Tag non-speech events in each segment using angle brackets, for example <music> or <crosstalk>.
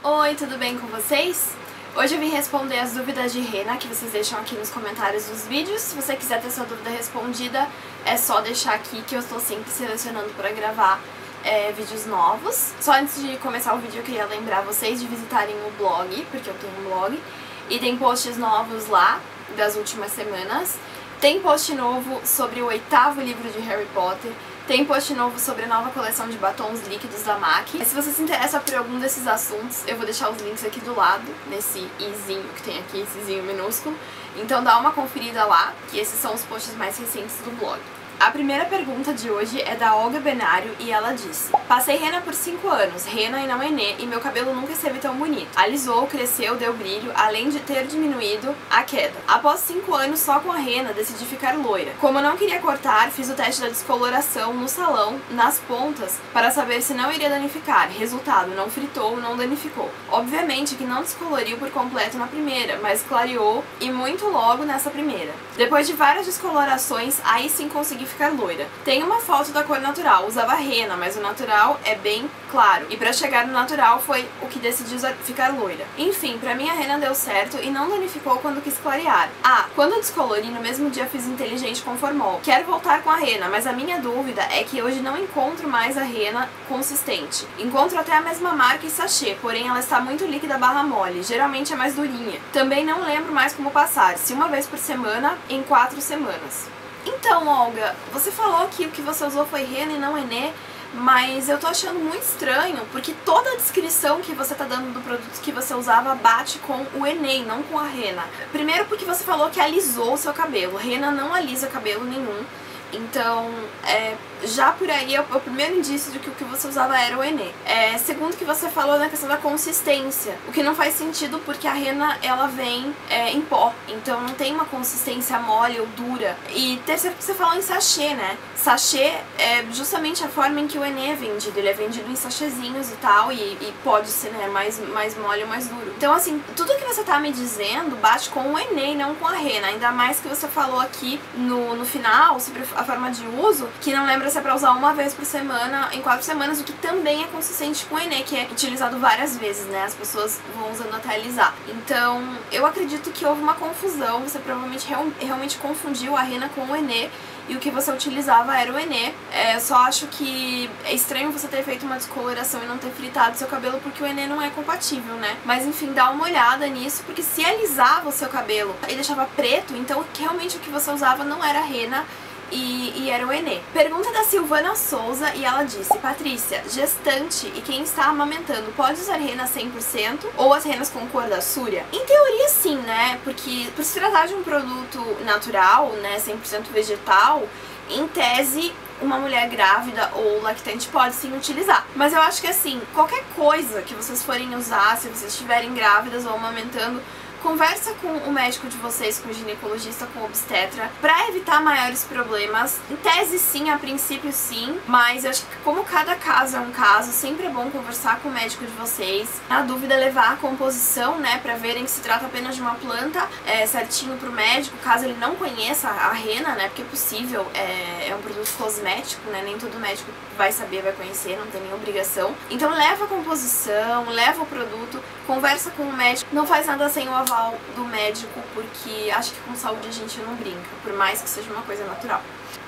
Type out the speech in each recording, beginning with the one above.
Oi, tudo bem com vocês? Hoje eu vim responder as dúvidas de Rena que vocês deixam aqui nos comentários dos vídeos. Se você quiser ter sua dúvida respondida, é só deixar aqui que eu estou sempre selecionando para gravar é, vídeos novos. Só antes de começar o vídeo eu queria lembrar vocês de visitarem o blog, porque eu tenho um blog, e tem posts novos lá das últimas semanas. Tem post novo sobre o oitavo livro de Harry Potter, tem post novo sobre a nova coleção de batons líquidos da MAC. Se você se interessa por algum desses assuntos, eu vou deixar os links aqui do lado, nesse izinho que tem aqui, esse izinho minúsculo. Então dá uma conferida lá, que esses são os posts mais recentes do blog. A primeira pergunta de hoje é da Olga Benário e ela disse Passei rena por 5 anos, rena e não enê, e meu cabelo nunca esteve tão bonito. Alisou, cresceu, deu brilho, além de ter diminuído a queda. Após 5 anos só com a rena, decidi ficar loira. Como não queria cortar, fiz o teste da descoloração no salão, nas pontas, para saber se não iria danificar. Resultado, não fritou, não danificou. Obviamente que não descoloriu por completo na primeira, mas clareou e muito logo nessa primeira. Depois de várias descolorações, aí sim consegui ficar loira. Tem uma foto da cor natural, usava rena, mas o natural é bem claro. E para chegar no natural foi o que decidi usar, ficar loira. Enfim, pra mim a rena deu certo e não danificou quando quis clarear. Ah, quando descolori, no mesmo dia fiz inteligente com formol. Quero voltar com a rena, mas a minha dúvida é que hoje não encontro mais a rena consistente. Encontro até a mesma marca e sachê, porém ela está muito líquida barra mole, geralmente é mais durinha. Também não lembro mais como passar, se uma vez por semana, em quatro semanas. Então, Olga, você falou que o que você usou foi Rena e não Enê, mas eu tô achando muito estranho, porque toda a descrição que você tá dando do produto que você usava bate com o Enê, não com a Rena. Primeiro porque você falou que alisou o seu cabelo, Rena não alisa cabelo nenhum, então, é, já por aí é o, o, primeiro indício de que o que você usava era o Enê. É, segundo que você falou na questão da consistência, o que não faz sentido porque a rena ela vem é, em pó, então não tem uma consistência mole ou dura. E terceiro que você falou em sachê, né? Sachê é justamente a forma em que o Enê é vendido, ele é vendido em sachêzinhos e tal, e, e pode ser né, mais, mais mole ou mais duro. Então assim, tudo que você tá me dizendo bate com o Enê não com a rena, ainda mais que você falou aqui no, no final sobre a forma de uso, que não lembra se é pra usar uma vez por semana, em quatro semanas, o que também é consistente com o Enê, que é utilizado várias vezes, né? As pessoas vão usando até alisar. Então, eu acredito que houve uma confusão, você provavelmente real, realmente confundiu a rena com o Enê, e o que você utilizava era o Enê. É, só acho que é estranho você ter feito uma descoloração e não ter fritado seu cabelo, porque o Enê não é compatível, né? Mas enfim, dá uma olhada nisso, porque se alisava o seu cabelo e deixava preto, então realmente o que você usava não era rena, e, e, era o Enê. Pergunta da Silvana Souza e ela disse: Patrícia, gestante e quem está amamentando pode usar rena 100% ou as renas com cor da Súria? Em teoria, sim, né? Porque por se tratar de um produto natural, né, 100% vegetal, em tese uma mulher grávida ou lactante pode sim utilizar. Mas eu acho que assim, qualquer coisa que vocês forem usar, se vocês estiverem grávidas ou amamentando, Conversa com o médico de vocês, com o ginecologista, com o obstetra, para evitar maiores problemas. Em tese, sim, a princípio, sim, mas eu acho que como cada caso é um caso, sempre é bom conversar com o médico de vocês. Na dúvida, levar a composição, né, para verem que se trata apenas de uma planta é, certinho pro médico, caso ele não conheça a rena, né, porque é possível, é, é um produto cosmético, né, nem todo médico vai saber, vai conhecer, não tem nenhuma obrigação. Então leva a composição, leva o produto, conversa com o médico, não faz nada sem o aval do médico, porque acho que com saúde a gente não brinca, por mais que seja uma coisa natural.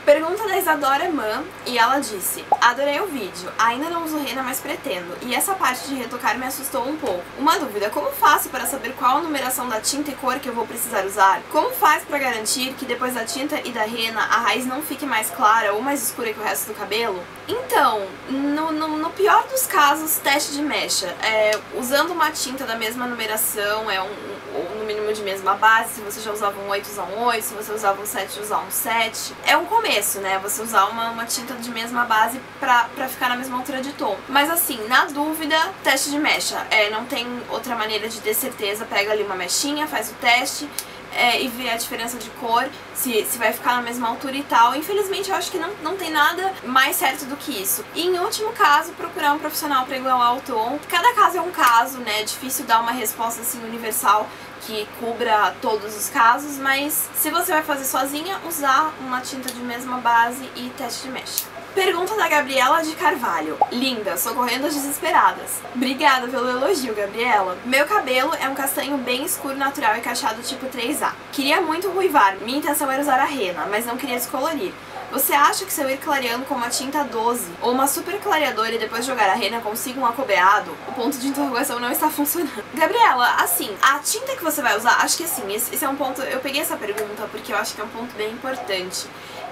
Pergunta da Isadora Man e ela disse Adorei o vídeo, ainda não uso rena, mas pretendo. E essa parte de retocar me assustou um pouco. Uma dúvida, como faço para saber qual a numeração da tinta e cor que eu vou precisar usar? Como faz para garantir que depois da tinta e da rena a raiz não fique mais clara ou mais escura que o resto do cabelo? Então, no, no, no pior dos casos, teste de mecha. É, usando uma tinta da mesma numeração, é um, mínimo de mesma base, se você já usava um 8, usar um 8, se você usava um 7, usar um 7. É um começo começo, né? Você usar uma, uma tinta de mesma base pra, pra ficar na mesma altura de tom. Mas assim, na dúvida, teste de mecha. É, não tem outra maneira de ter certeza. Pega ali uma mechinha, faz o teste é, e vê a diferença de cor, se, se vai ficar na mesma altura e tal. Infelizmente, eu acho que não, não tem nada mais certo do que isso. E em último caso, procurar um profissional para igualar o tom. Cada caso é um caso, né? É difícil dar uma resposta assim universal que cubra todos os casos, mas se você vai fazer sozinha, usar uma tinta de mesma base e teste de mecha. Pergunta da Gabriela de Carvalho. Linda, socorrendo as desesperadas. Obrigada pelo elogio, Gabriela. Meu cabelo é um castanho bem escuro, natural e cacheado tipo 3A. Queria muito ruivar, minha intenção era usar a rena, mas não queria descolorir. Você acha que se eu ir clareando com uma tinta 12 ou uma super clareadora e depois jogar a rena consigo um acobeado, o ponto de interrogação não está <laughs> funcionando. Gabriela, assim, a tinta que você vai usar, acho que assim, esse, esse é um ponto, eu peguei essa pergunta porque eu acho que é um ponto bem importante.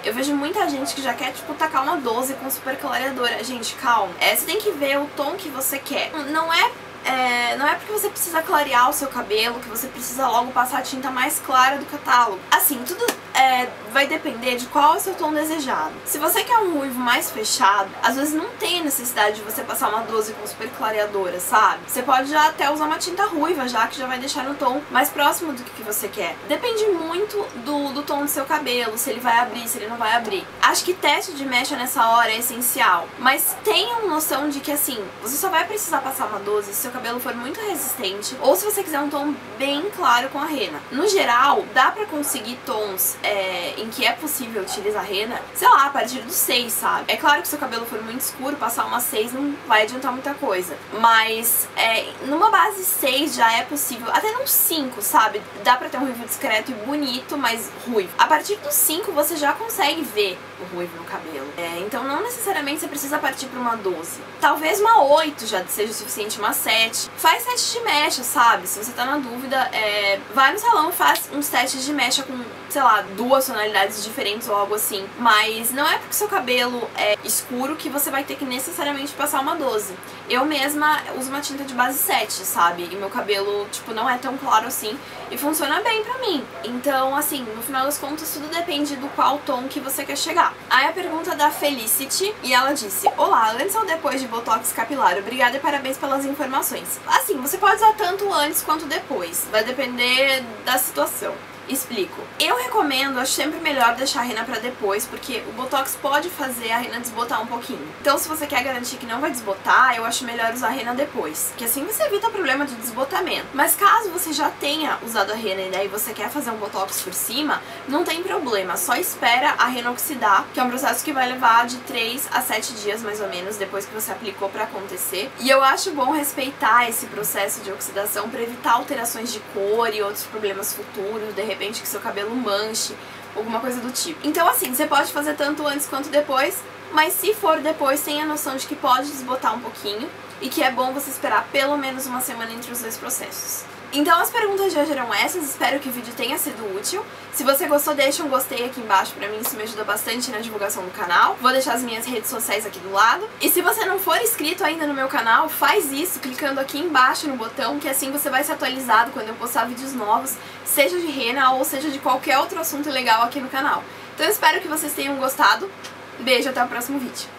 Eu vejo muita gente que já quer, tipo, tacar uma 12 com super clareadora. Gente, calma. É, você tem que ver o tom que você quer. Não é é, não é porque você precisa clarear o seu cabelo que você precisa logo passar a tinta mais clara do catálogo. Assim, tudo é, vai depender de qual é o seu tom desejado. Se você quer um ruivo mais fechado, às vezes não tem necessidade de você passar uma 12 com super clareadora, sabe? Você pode já até usar uma tinta ruiva, já que já vai deixar no tom mais próximo do que você quer. Depende muito do, do tom do seu cabelo, se ele vai abrir, se ele não vai abrir. Acho que teste de mecha nessa hora é essencial, mas tenham noção de que assim, você só vai precisar passar uma 12 se seu cabelo for muito resistente ou se você quiser um tom bem claro com a rena. No geral, dá pra conseguir tons é, em que é possível utilizar rena, sei lá, a partir do 6, sabe? É claro que se seu cabelo for muito escuro, passar uma 6 não vai adiantar muita coisa. Mas é, numa base 6 já é possível, até num 5, sabe? Dá pra ter um ruivo discreto e bonito, mas ruivo. A partir do 5 você já consegue ver o ruivo no cabelo. É, então não necessariamente você precisa partir pra uma 12. Talvez uma 8 já seja o suficiente, uma 7 Faz teste de mecha, sabe? Se você tá na dúvida, é... vai no salão e faz uns testes de mecha com, sei lá, duas tonalidades diferentes ou algo assim. Mas não é porque seu cabelo é escuro que você vai ter que necessariamente passar uma 12. Eu mesma uso uma tinta de base 7, sabe? E meu cabelo, tipo, não é tão claro assim e funciona bem pra mim. Então, assim, no final das contas, tudo depende do qual tom que você quer chegar. Aí a pergunta da Felicity, e ela disse, Olá, antes ou depois de Botox capilar? Obrigada e parabéns pelas informações. Assim, você pode usar tanto antes quanto depois, vai depender da situação. Explico. Eu recomendo, acho sempre melhor deixar a rena pra depois, porque o Botox pode fazer a rena desbotar um pouquinho. Então se você quer garantir que não vai desbotar, eu acho melhor usar a rena depois, que assim você evita o problema de desbotamento. Mas caso você já tenha usado a rena e daí você quer fazer um Botox por cima, não tem problema, só espera a rena oxidar, que é um processo que vai levar de 3 a 7 dias mais ou menos depois que você aplicou pra acontecer. E eu acho bom respeitar esse processo de oxidação para evitar alterações de cor e outros problemas futuros, de repente repente que seu cabelo manche, alguma coisa do tipo. Então assim, você pode fazer tanto antes quanto depois, mas se for depois, tenha a noção de que pode desbotar um pouquinho e que é bom você esperar pelo menos uma semana entre os dois processos. Então as perguntas de hoje eram essas, espero que o vídeo tenha sido útil. Se você gostou, deixa um gostei aqui embaixo pra mim, isso me ajuda bastante na divulgação do canal. Vou deixar as minhas redes sociais aqui do lado. E se você não for inscrito ainda no meu canal, faz isso clicando aqui embaixo no botão, que assim você vai ser atualizado quando eu postar vídeos novos, seja de rena ou seja de qualquer outro assunto legal aqui no canal. Então eu espero que vocês tenham gostado. Beijo, até o próximo vídeo.